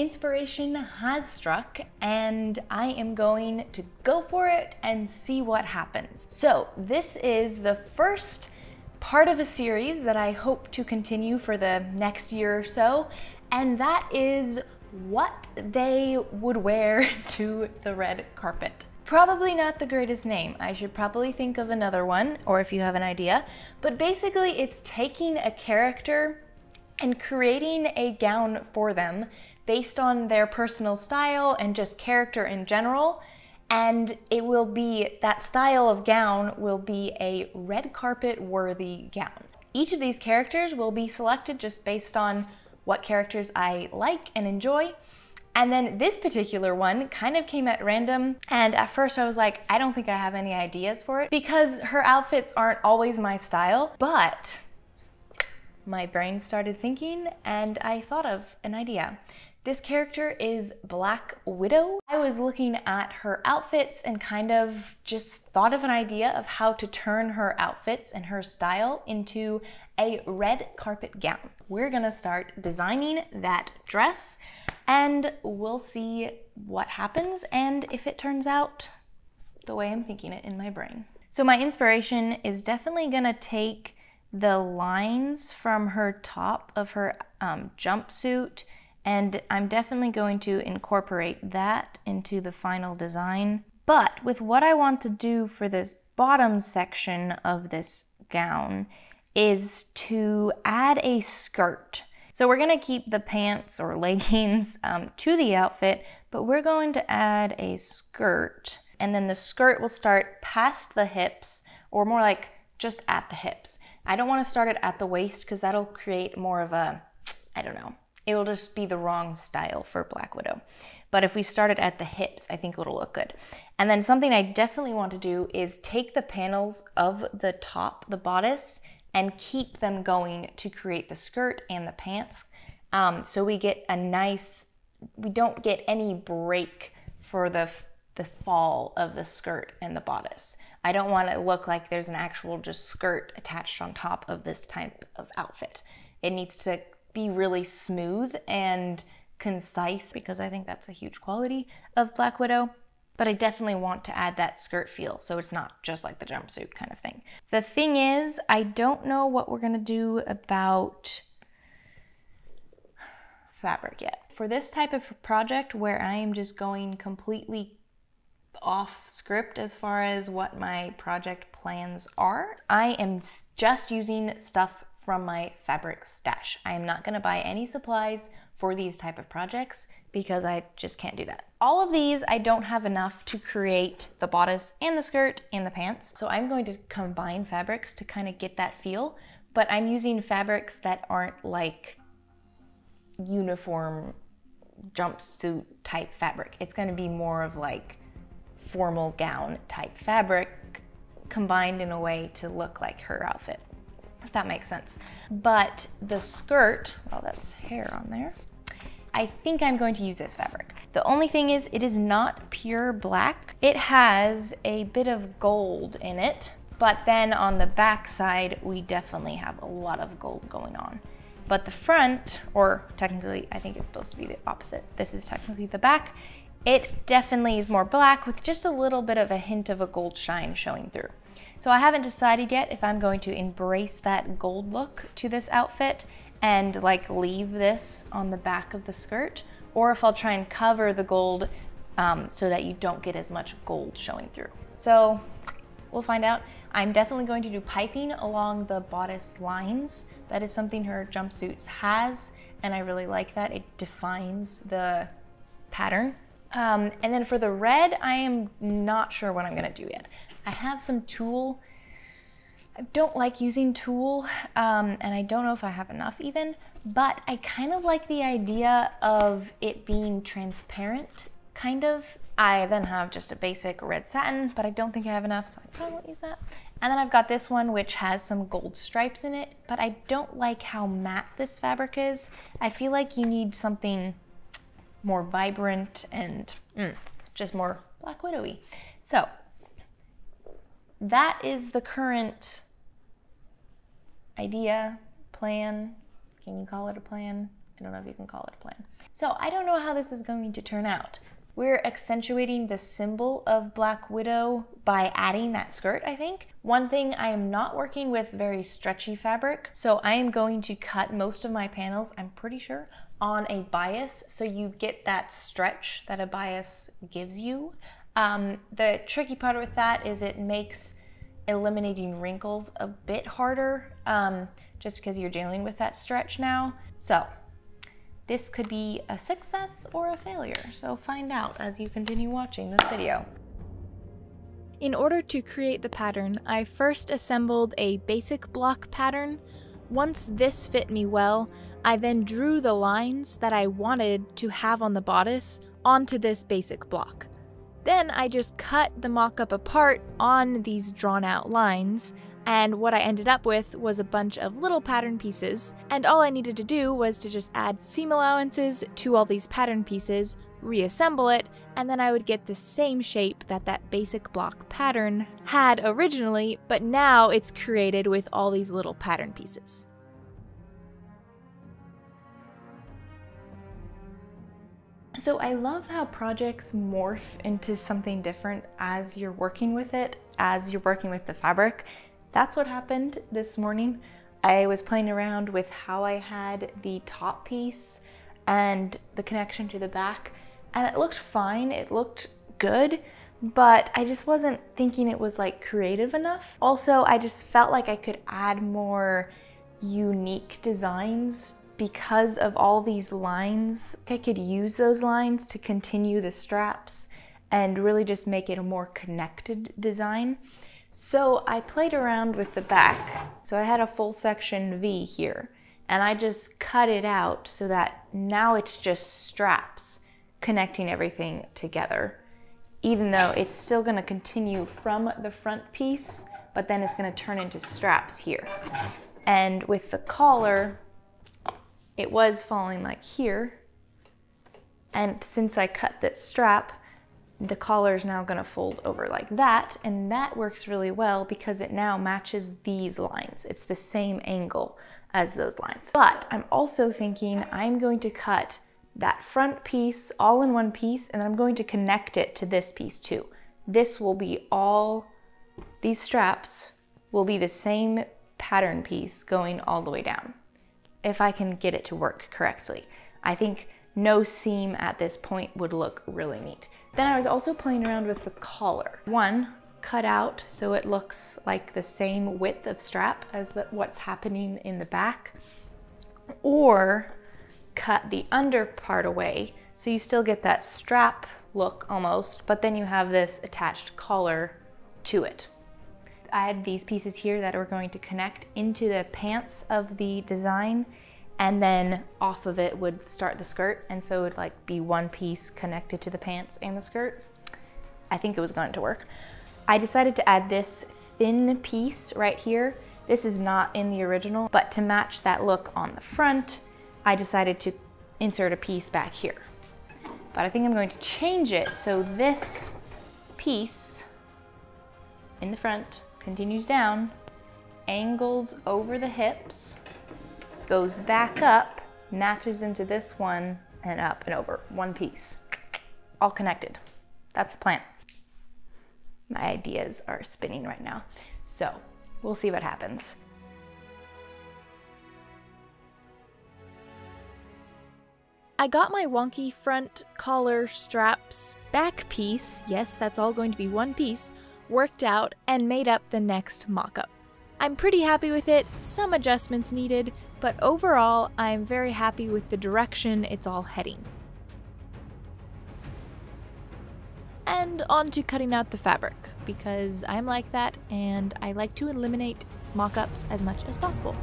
inspiration has struck and I am going to go for it and see what happens. So this is the first part of a series that I hope to continue for the next year or so, and that is what they would wear to the red carpet. Probably not the greatest name. I should probably think of another one, or if you have an idea. But basically, it's taking a character and creating a gown for them based on their personal style and just character in general. And it will be, that style of gown will be a red carpet worthy gown. Each of these characters will be selected just based on what characters I like and enjoy. And then this particular one kind of came at random. And at first I was like, I don't think I have any ideas for it because her outfits aren't always my style. But my brain started thinking and I thought of an idea. This character is Black Widow. I was looking at her outfits and kind of just thought of an idea of how to turn her outfits and her style into a red carpet gown. We're gonna start designing that dress and we'll see what happens and if it turns out the way I'm thinking it in my brain. So my inspiration is definitely gonna take the lines from her top of her um, jumpsuit and I'm definitely going to incorporate that into the final design. But with what I want to do for this bottom section of this gown is to add a skirt. So we're gonna keep the pants or leggings um, to the outfit, but we're going to add a skirt. And then the skirt will start past the hips, or more like just at the hips. I don't wanna start it at the waist because that'll create more of a, I don't know, it'll just be the wrong style for Black Widow. But if we start it at the hips, I think it'll look good. And then something I definitely want to do is take the panels of the top, the bodice, and keep them going to create the skirt and the pants. Um, so we get a nice, we don't get any break for the the fall of the skirt and the bodice. I don't want it to look like there's an actual just skirt attached on top of this type of outfit. It needs to be really smooth and concise because I think that's a huge quality of Black Widow. But I definitely want to add that skirt feel so it's not just like the jumpsuit kind of thing. The thing is, I don't know what we're gonna do about fabric yet. For this type of project where I am just going completely off script as far as what my project plans are, I am just using stuff from my fabric stash. I am not gonna buy any supplies for these type of projects because I just can't do that. All of these, I don't have enough to create the bodice and the skirt and the pants. So I'm going to combine fabrics to kind of get that feel, but I'm using fabrics that aren't like uniform jumpsuit type fabric. It's gonna be more of like formal gown type fabric combined in a way to look like her outfit if that makes sense. But the skirt, well, that's hair on there. I think I'm going to use this fabric. The only thing is it is not pure black. It has a bit of gold in it, but then on the back side, we definitely have a lot of gold going on. But the front, or technically, I think it's supposed to be the opposite. This is technically the back. It definitely is more black with just a little bit of a hint of a gold shine showing through. So I haven't decided yet if I'm going to embrace that gold look to this outfit and like leave this on the back of the skirt or if I'll try and cover the gold um, so that you don't get as much gold showing through. So we'll find out. I'm definitely going to do piping along the bodice lines. That is something her jumpsuit has and I really like that. It defines the pattern. Um, and then for the red, I am not sure what I'm gonna do yet. I have some tulle. I don't like using tulle, um, and I don't know if I have enough even, but I kind of like the idea of it being transparent, kind of. I then have just a basic red satin, but I don't think I have enough, so I probably won't use that. And then I've got this one, which has some gold stripes in it, but I don't like how matte this fabric is. I feel like you need something more vibrant and mm, just more Black Widowy. So that is the current idea, plan. Can you call it a plan? I don't know if you can call it a plan. So I don't know how this is going to turn out. We're accentuating the symbol of Black Widow by adding that skirt, I think. One thing, I am not working with very stretchy fabric, so I am going to cut most of my panels, I'm pretty sure, on a bias so you get that stretch that a bias gives you. Um, the tricky part with that is it makes eliminating wrinkles a bit harder um, just because you're dealing with that stretch now. So this could be a success or a failure, so find out as you continue watching this video. In order to create the pattern, I first assembled a basic block pattern. Once this fit me well, I then drew the lines that I wanted to have on the bodice onto this basic block. Then I just cut the mock-up apart on these drawn out lines, and what I ended up with was a bunch of little pattern pieces, and all I needed to do was to just add seam allowances to all these pattern pieces, reassemble it, and then I would get the same shape that that basic block pattern had originally, but now it's created with all these little pattern pieces. So I love how projects morph into something different as you're working with it, as you're working with the fabric. That's what happened this morning. I was playing around with how I had the top piece and the connection to the back and it looked fine, it looked good, but I just wasn't thinking it was like creative enough. Also, I just felt like I could add more unique designs because of all these lines. I could use those lines to continue the straps and really just make it a more connected design. So I played around with the back. So I had a full section V here and I just cut it out so that now it's just straps connecting everything together. Even though it's still gonna continue from the front piece, but then it's gonna turn into straps here. And with the collar, it was falling like here. And since I cut this strap, the collar is now gonna fold over like that, and that works really well because it now matches these lines. It's the same angle as those lines. But I'm also thinking I'm going to cut that front piece all in one piece, and I'm going to connect it to this piece too. This will be all, these straps will be the same pattern piece going all the way down, if I can get it to work correctly. I think no seam at this point would look really neat. Then I was also playing around with the collar. One, cut out so it looks like the same width of strap as the, what's happening in the back, or cut the under part away so you still get that strap look almost, but then you have this attached collar to it. I had these pieces here that were going to connect into the pants of the design and then off of it would start the skirt and so it would like be one piece connected to the pants and the skirt. I think it was going to work. I decided to add this thin piece right here. This is not in the original, but to match that look on the front, I decided to insert a piece back here. But I think I'm going to change it so this piece in the front continues down, angles over the hips, goes back up, matches into this one, and up and over, one piece. All connected. That's the plan. My ideas are spinning right now. So we'll see what happens. I got my wonky front collar straps back piece, yes, that's all going to be one piece, worked out and made up the next mock-up. I'm pretty happy with it, some adjustments needed, but overall, I'm very happy with the direction it's all heading. And on to cutting out the fabric, because I'm like that and I like to eliminate mock-ups as much as possible.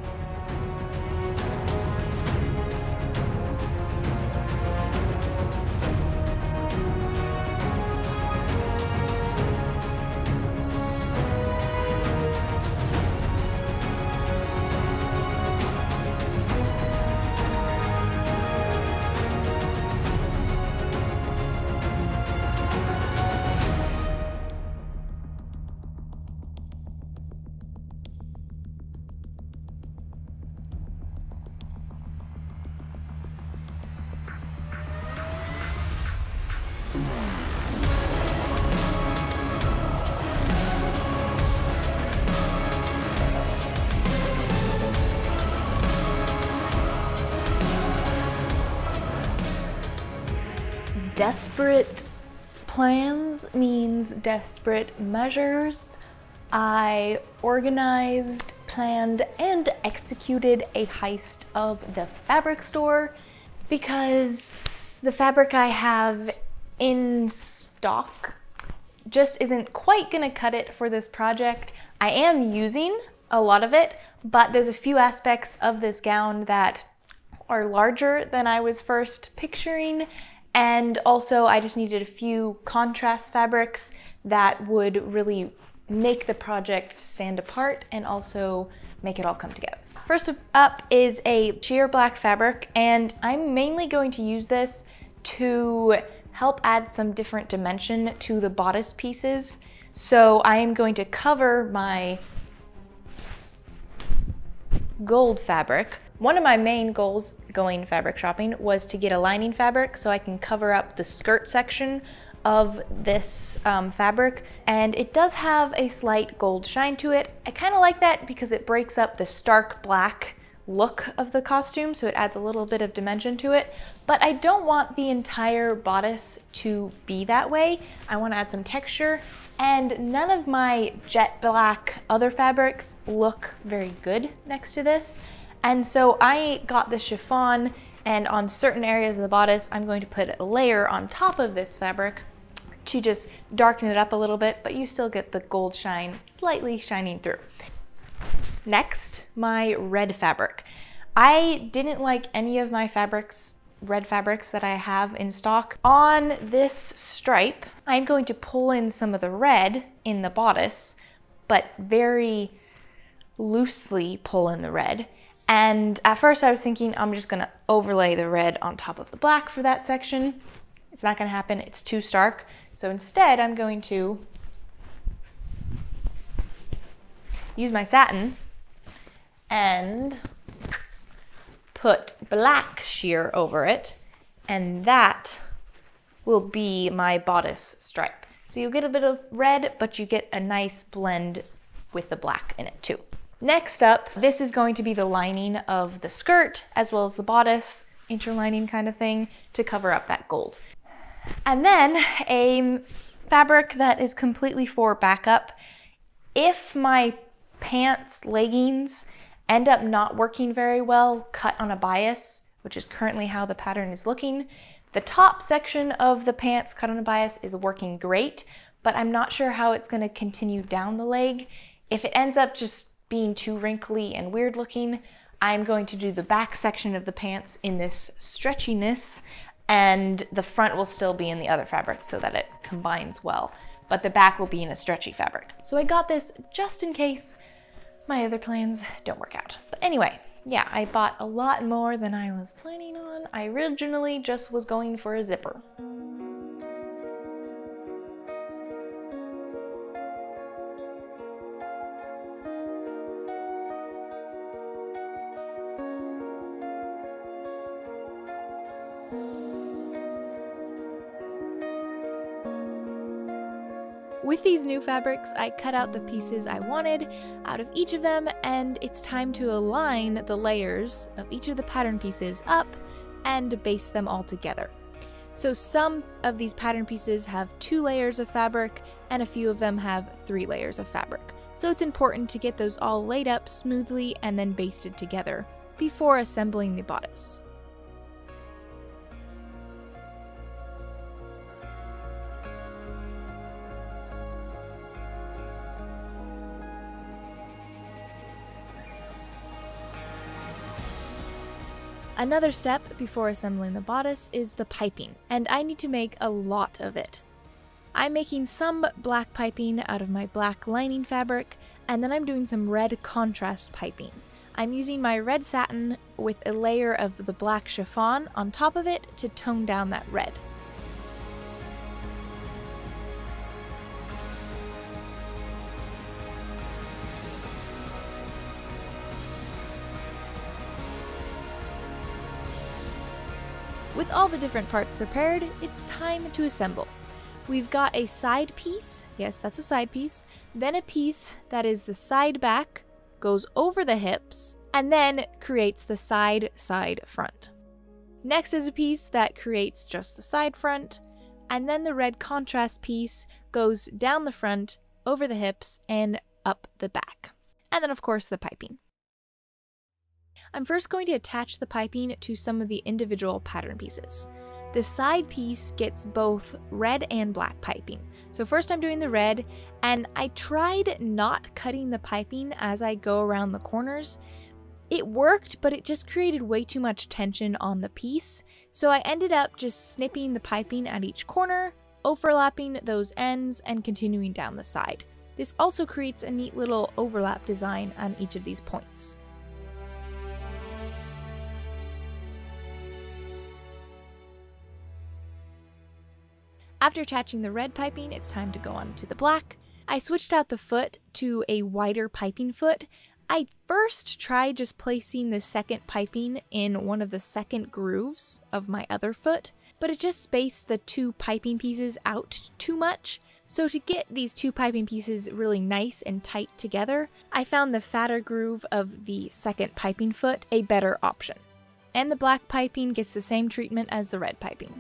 Desperate plans means desperate measures. I organized, planned, and executed a heist of the fabric store because the fabric I have in stock just isn't quite gonna cut it for this project. I am using a lot of it, but there's a few aspects of this gown that are larger than I was first picturing. And also I just needed a few contrast fabrics that would really make the project stand apart and also make it all come together. First up is a sheer black fabric and I'm mainly going to use this to help add some different dimension to the bodice pieces. So I am going to cover my gold fabric. One of my main goals going fabric shopping was to get a lining fabric so I can cover up the skirt section of this um, fabric and it does have a slight gold shine to it. I kind of like that because it breaks up the stark black look of the costume so it adds a little bit of dimension to it but I don't want the entire bodice to be that way. I want to add some texture and none of my jet black other fabrics look very good next to this and so I got the chiffon and on certain areas of the bodice, I'm going to put a layer on top of this fabric to just darken it up a little bit, but you still get the gold shine slightly shining through. Next, my red fabric. I didn't like any of my fabrics, red fabrics that I have in stock. On this stripe, I'm going to pull in some of the red in the bodice, but very loosely pull in the red and at first I was thinking I'm just gonna overlay the red on top of the black for that section. It's not gonna happen, it's too stark. So instead I'm going to use my satin and put black sheer over it and that will be my bodice stripe. So you'll get a bit of red, but you get a nice blend with the black in it too. Next up, this is going to be the lining of the skirt as well as the bodice, interlining kind of thing to cover up that gold. And then a fabric that is completely for backup. If my pants, leggings end up not working very well cut on a bias, which is currently how the pattern is looking, the top section of the pants cut on a bias is working great, but I'm not sure how it's gonna continue down the leg. If it ends up just being too wrinkly and weird looking, I'm going to do the back section of the pants in this stretchiness and the front will still be in the other fabric so that it combines well, but the back will be in a stretchy fabric. So I got this just in case my other plans don't work out. But anyway, yeah, I bought a lot more than I was planning on. I originally just was going for a zipper. These new fabrics, I cut out the pieces I wanted out of each of them, and it's time to align the layers of each of the pattern pieces up and baste them all together. So some of these pattern pieces have two layers of fabric, and a few of them have three layers of fabric. So it's important to get those all laid up smoothly and then basted together before assembling the bodice. Another step before assembling the bodice is the piping, and I need to make a lot of it. I'm making some black piping out of my black lining fabric, and then I'm doing some red contrast piping. I'm using my red satin with a layer of the black chiffon on top of it to tone down that red. With all the different parts prepared, it's time to assemble. We've got a side piece, yes, that's a side piece, then a piece that is the side back, goes over the hips, and then creates the side side front. Next is a piece that creates just the side front, and then the red contrast piece goes down the front, over the hips, and up the back. And then, of course, the piping. I'm first going to attach the piping to some of the individual pattern pieces. The side piece gets both red and black piping. So first I'm doing the red, and I tried not cutting the piping as I go around the corners. It worked, but it just created way too much tension on the piece, so I ended up just snipping the piping at each corner, overlapping those ends, and continuing down the side. This also creates a neat little overlap design on each of these points. After attaching the red piping, it's time to go on to the black. I switched out the foot to a wider piping foot. I first tried just placing the second piping in one of the second grooves of my other foot, but it just spaced the two piping pieces out too much. So to get these two piping pieces really nice and tight together, I found the fatter groove of the second piping foot a better option. And the black piping gets the same treatment as the red piping.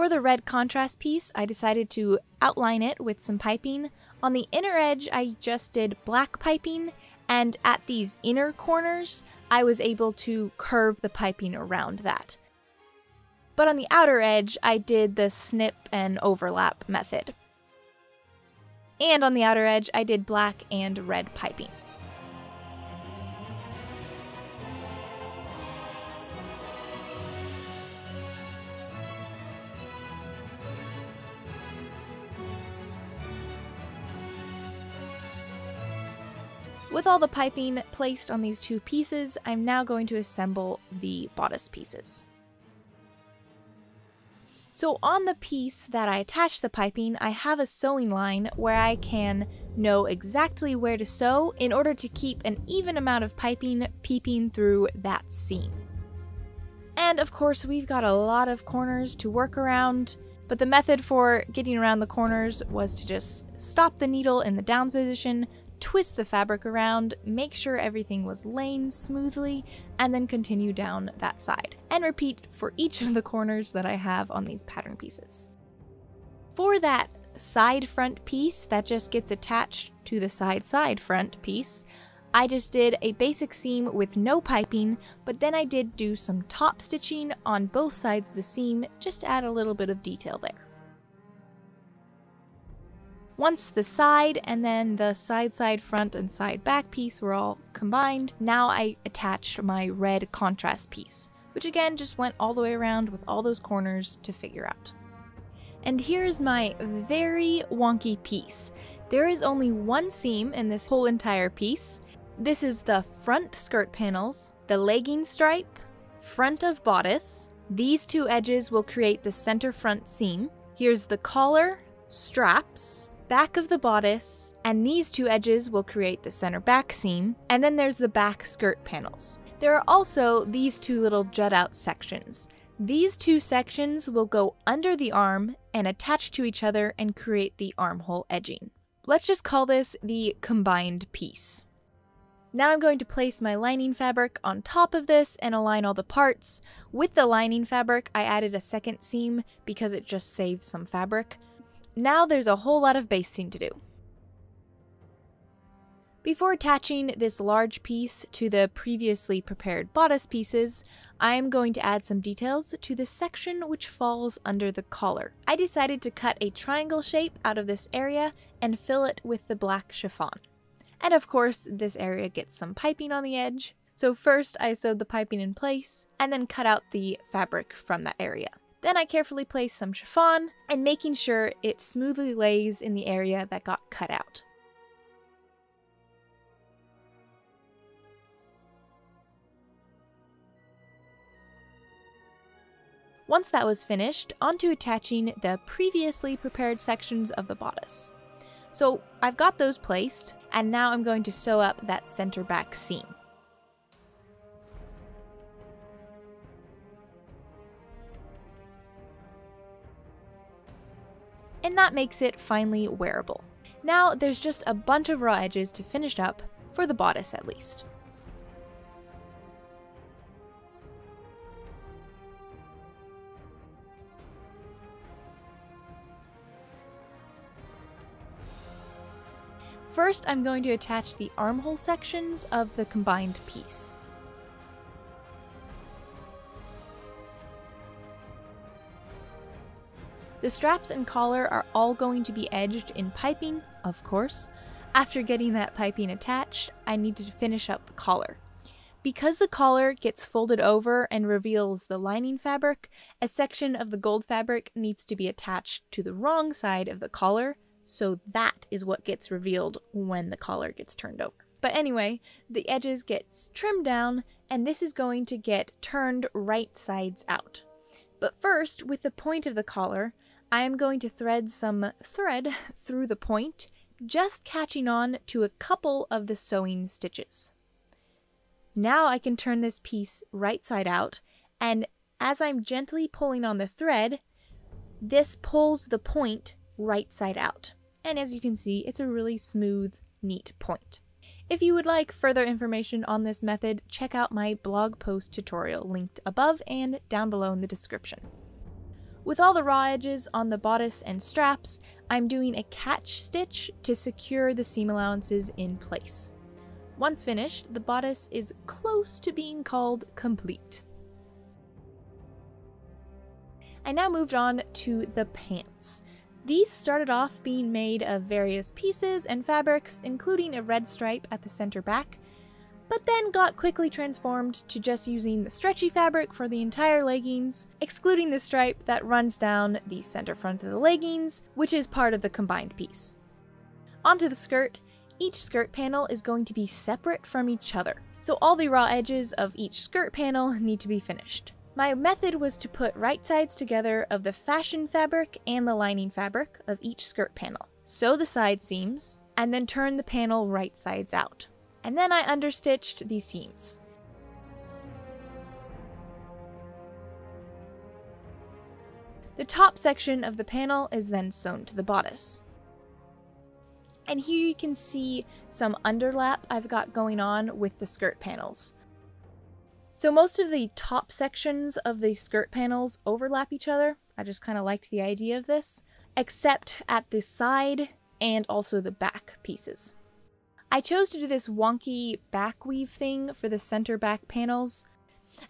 For the red contrast piece, I decided to outline it with some piping. On the inner edge, I just did black piping, and at these inner corners, I was able to curve the piping around that. But on the outer edge, I did the snip and overlap method. And on the outer edge, I did black and red piping. With all the piping placed on these two pieces, I'm now going to assemble the bodice pieces. So on the piece that I attach the piping, I have a sewing line where I can know exactly where to sew in order to keep an even amount of piping peeping through that seam. And of course, we've got a lot of corners to work around, but the method for getting around the corners was to just stop the needle in the down position, twist the fabric around, make sure everything was laying smoothly, and then continue down that side. And repeat for each of the corners that I have on these pattern pieces. For that side front piece that just gets attached to the side side front piece, I just did a basic seam with no piping, but then I did do some top stitching on both sides of the seam just to add a little bit of detail there. Once the side and then the side side front and side back piece were all combined, now I attached my red contrast piece, which again just went all the way around with all those corners to figure out. And here's my very wonky piece. There is only one seam in this whole entire piece. This is the front skirt panels, the legging stripe, front of bodice. These two edges will create the center front seam. Here's the collar, straps, back of the bodice, and these two edges will create the center back seam, and then there's the back skirt panels. There are also these two little jut out sections. These two sections will go under the arm and attach to each other and create the armhole edging. Let's just call this the combined piece. Now I'm going to place my lining fabric on top of this and align all the parts. With the lining fabric, I added a second seam because it just saves some fabric. Now there's a whole lot of basting to do. Before attaching this large piece to the previously prepared bodice pieces, I am going to add some details to the section which falls under the collar. I decided to cut a triangle shape out of this area and fill it with the black chiffon. And of course, this area gets some piping on the edge. So first I sewed the piping in place and then cut out the fabric from that area. Then I carefully place some chiffon and making sure it smoothly lays in the area that got cut out. Once that was finished, onto attaching the previously prepared sections of the bodice. So I've got those placed, and now I'm going to sew up that center back seam. And that makes it finally wearable. Now there's just a bunch of raw edges to finish up, for the bodice at least. First, I'm going to attach the armhole sections of the combined piece. The straps and collar are all going to be edged in piping, of course. After getting that piping attached, I need to finish up the collar. Because the collar gets folded over and reveals the lining fabric, a section of the gold fabric needs to be attached to the wrong side of the collar, so that is what gets revealed when the collar gets turned over. But anyway, the edges get trimmed down, and this is going to get turned right sides out. But first, with the point of the collar, I am going to thread some thread through the point, just catching on to a couple of the sewing stitches. Now I can turn this piece right side out, and as I'm gently pulling on the thread, this pulls the point right side out. And as you can see, it's a really smooth, neat point. If you would like further information on this method, check out my blog post tutorial linked above and down below in the description. With all the raw edges on the bodice and straps, I'm doing a catch stitch to secure the seam allowances in place. Once finished, the bodice is close to being called complete. I now moved on to the pants. These started off being made of various pieces and fabrics, including a red stripe at the center back, but then got quickly transformed to just using the stretchy fabric for the entire leggings, excluding the stripe that runs down the center front of the leggings, which is part of the combined piece. Onto the skirt, each skirt panel is going to be separate from each other, so all the raw edges of each skirt panel need to be finished. My method was to put right sides together of the fashion fabric and the lining fabric of each skirt panel, sew the side seams, and then turn the panel right sides out and then I understitched these seams. The top section of the panel is then sewn to the bodice. And here you can see some underlap I've got going on with the skirt panels. So most of the top sections of the skirt panels overlap each other. I just kind of liked the idea of this, except at the side and also the back pieces. I chose to do this wonky back weave thing for the center back panels.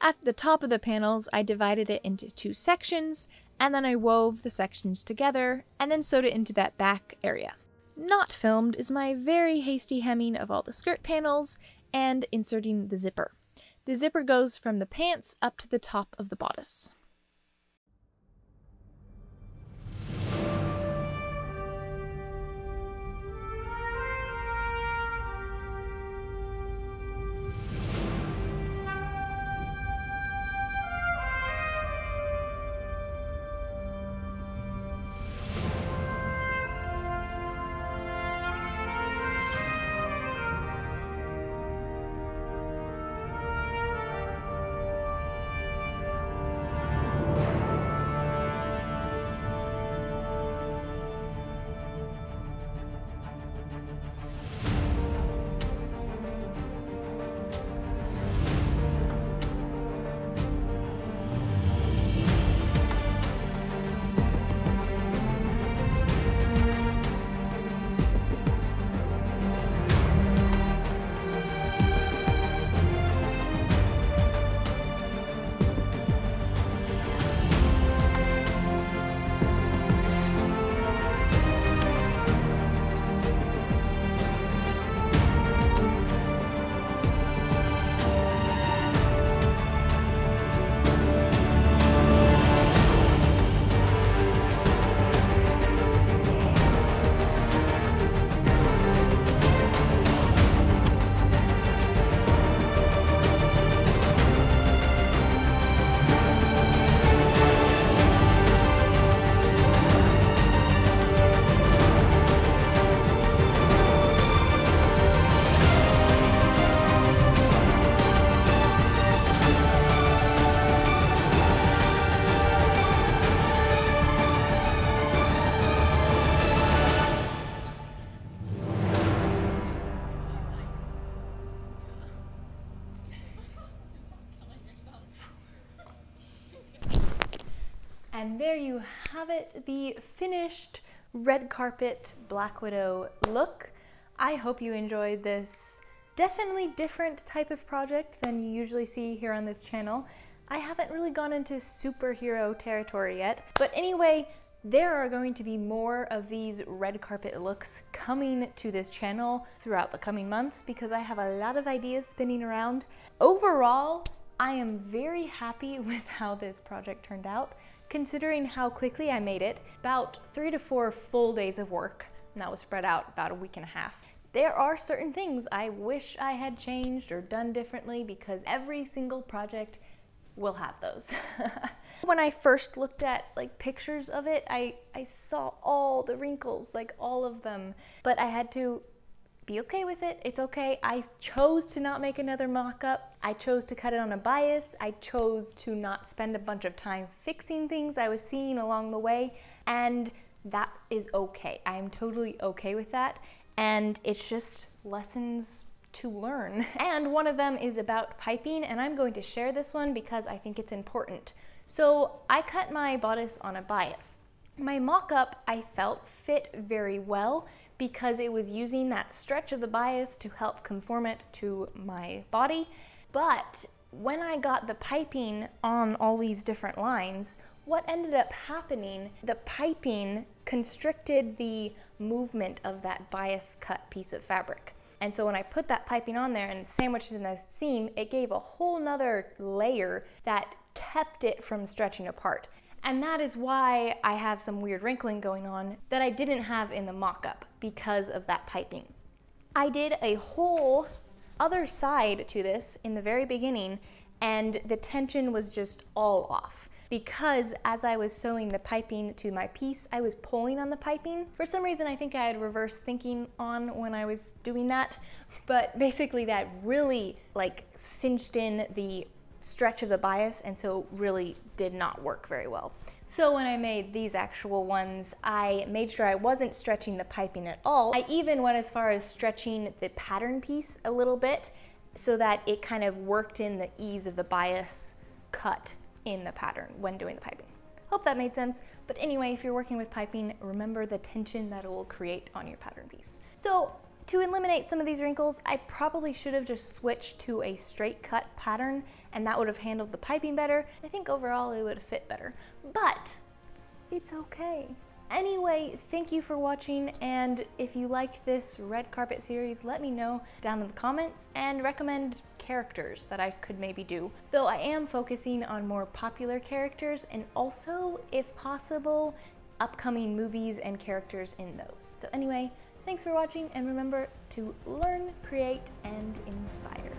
At the top of the panels, I divided it into two sections, and then I wove the sections together, and then sewed it into that back area. Not filmed is my very hasty hemming of all the skirt panels and inserting the zipper. The zipper goes from the pants up to the top of the bodice. There you have it, the finished red carpet Black Widow look. I hope you enjoyed this definitely different type of project than you usually see here on this channel. I haven't really gone into superhero territory yet, but anyway, there are going to be more of these red carpet looks coming to this channel throughout the coming months because I have a lot of ideas spinning around. Overall, I am very happy with how this project turned out, considering how quickly I made it. About three to four full days of work, and that was spread out about a week and a half. There are certain things I wish I had changed or done differently because every single project will have those. when I first looked at like pictures of it, I, I saw all the wrinkles, like all of them, but I had to be okay with it. It's okay. I chose to not make another mock-up. I chose to cut it on a bias. I chose to not spend a bunch of time fixing things I was seeing along the way, and that is okay. I'm totally okay with that, and it's just lessons to learn. And one of them is about piping, and I'm going to share this one because I think it's important. So I cut my bodice on a bias. My mock-up I felt fit very well because it was using that stretch of the bias to help conform it to my body. But when I got the piping on all these different lines, what ended up happening, the piping constricted the movement of that bias cut piece of fabric. And so when I put that piping on there and sandwiched it in the seam, it gave a whole nother layer that kept it from stretching apart. And that is why I have some weird wrinkling going on that I didn't have in the mock-up because of that piping. I did a whole other side to this in the very beginning and the tension was just all off because as I was sewing the piping to my piece, I was pulling on the piping. For some reason, I think I had reverse thinking on when I was doing that, but basically that really like cinched in the stretch of the bias and so really did not work very well. So when I made these actual ones, I made sure I wasn't stretching the piping at all. I even went as far as stretching the pattern piece a little bit so that it kind of worked in the ease of the bias cut in the pattern when doing the piping. Hope that made sense. But anyway, if you're working with piping, remember the tension that it will create on your pattern piece. So to eliminate some of these wrinkles, I probably should have just switched to a straight cut pattern and that would have handled the piping better. I think overall it would have fit better, but it's okay. Anyway, thank you for watching, and if you like this red carpet series, let me know down in the comments and recommend characters that I could maybe do. Though I am focusing on more popular characters and also, if possible, upcoming movies and characters in those. So anyway, thanks for watching and remember to learn, create, and inspire.